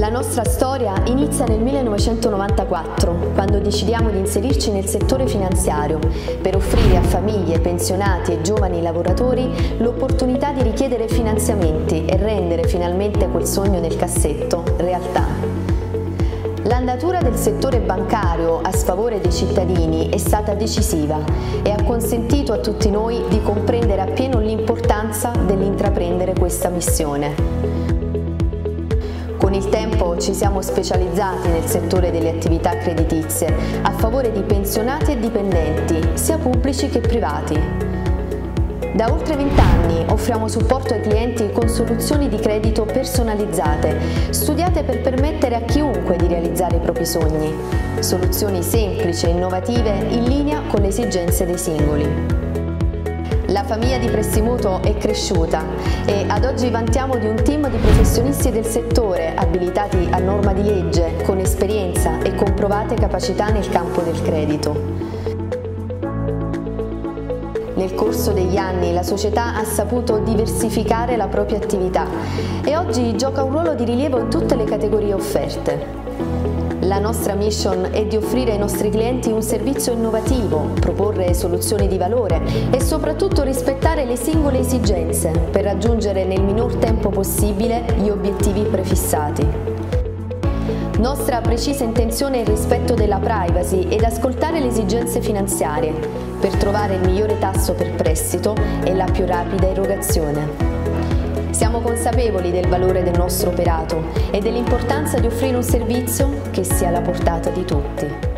La nostra storia inizia nel 1994, quando decidiamo di inserirci nel settore finanziario per offrire a famiglie, pensionati e giovani lavoratori l'opportunità di richiedere finanziamenti e rendere finalmente quel sogno nel cassetto realtà. L'andatura del settore bancario a sfavore dei cittadini è stata decisiva e ha consentito a tutti noi di comprendere appieno l'importanza dell'intraprendere questa missione. Con il tempo ci siamo specializzati nel settore delle attività creditizie a favore di pensionati e dipendenti, sia pubblici che privati. Da oltre vent'anni offriamo supporto ai clienti con soluzioni di credito personalizzate, studiate per permettere a chiunque di realizzare i propri sogni. Soluzioni semplici e innovative in linea con le esigenze dei singoli. La famiglia di Prestimuto è cresciuta e ad oggi vantiamo di un team di professionisti del settore abilitati a norma di legge, con esperienza e comprovate capacità nel campo del credito. Nel corso degli anni la società ha saputo diversificare la propria attività e oggi gioca un ruolo di rilievo in tutte le categorie offerte. La nostra mission è di offrire ai nostri clienti un servizio innovativo, proporre soluzioni di valore e soprattutto rispettare le singole esigenze per raggiungere nel minor tempo possibile gli obiettivi prefissati. Nostra precisa intenzione è il rispetto della privacy ed ascoltare le esigenze finanziarie per trovare il migliore tasso per prestito e la più rapida erogazione. Siamo consapevoli del valore del nostro operato e dell'importanza di offrire un servizio che sia alla portata di tutti.